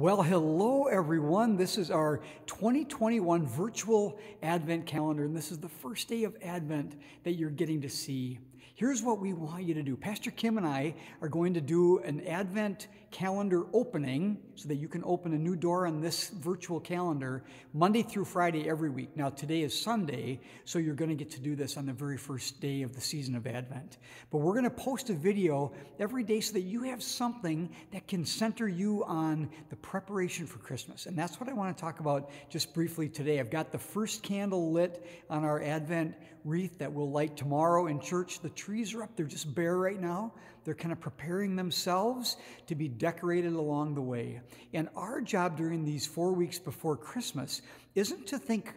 Well, hello everyone. This is our 2021 virtual Advent calendar, and this is the first day of Advent that you're getting to see. Here's what we want you to do. Pastor Kim and I are going to do an Advent calendar opening so that you can open a new door on this virtual calendar Monday through Friday every week. Now, today is Sunday, so you're going to get to do this on the very first day of the season of Advent. But we're going to post a video every day so that you have something that can center you on the preparation for Christmas. And that's what I want to talk about just briefly today. I've got the first candle lit on our Advent wreath that we'll light tomorrow in church. The trees are up, they're just bare right now. They're kind of preparing themselves to be decorated along the way. And our job during these four weeks before Christmas isn't to think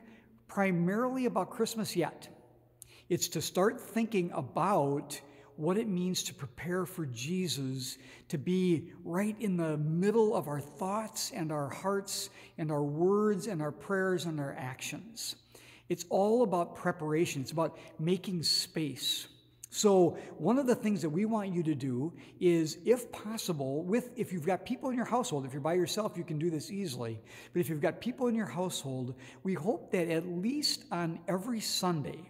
primarily about Christmas yet, it's to start thinking about what it means to prepare for Jesus to be right in the middle of our thoughts and our hearts and our words and our prayers and our actions. It's all about preparation, it's about making space. So, one of the things that we want you to do is, if possible, with if you've got people in your household, if you're by yourself, you can do this easily. But if you've got people in your household, we hope that at least on every Sunday,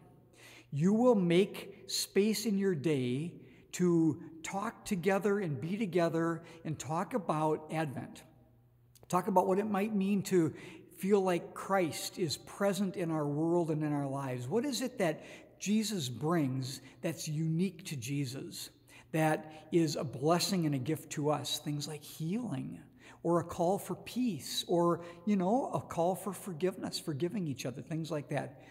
you will make space in your day to talk together and be together and talk about Advent. Talk about what it might mean to feel like Christ is present in our world and in our lives? What is it that Jesus brings that's unique to Jesus, that is a blessing and a gift to us? Things like healing, or a call for peace, or, you know, a call for forgiveness, forgiving each other, things like that.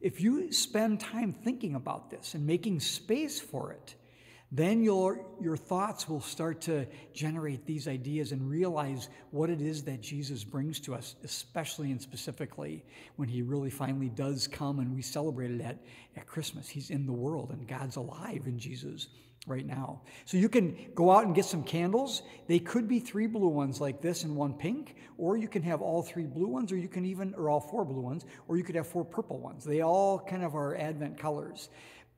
If you spend time thinking about this and making space for it, then your, your thoughts will start to generate these ideas and realize what it is that Jesus brings to us, especially and specifically when he really finally does come and we celebrate it at, at Christmas. He's in the world and God's alive in Jesus right now. So you can go out and get some candles. They could be three blue ones like this and one pink, or you can have all three blue ones, or you can even, or all four blue ones, or you could have four purple ones. They all kind of are Advent colors.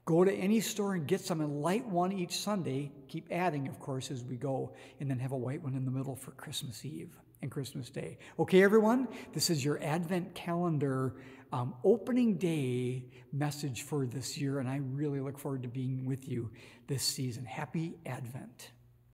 Go to any store and get some and light one each Sunday. Keep adding, of course, as we go, and then have a white one in the middle for Christmas Eve and Christmas Day. Okay, everyone, this is your Advent calendar um, opening day message for this year, and I really look forward to being with you this season. Happy Advent.